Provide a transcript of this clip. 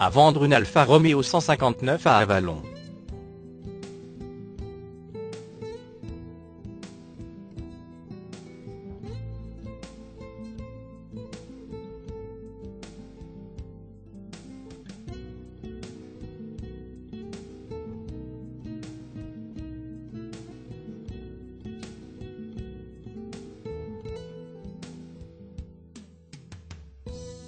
à vendre une Alfa Romeo 159 à Avalon.